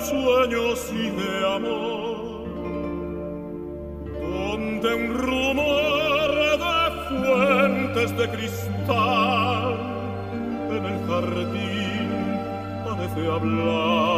sueños y de amor, donde un rumor de fuentes de cristal en el jardín parece hablar.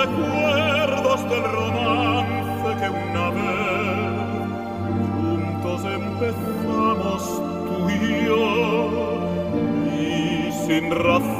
recuerdos del romance que una vez juntos empezamos tú y yo y sin razón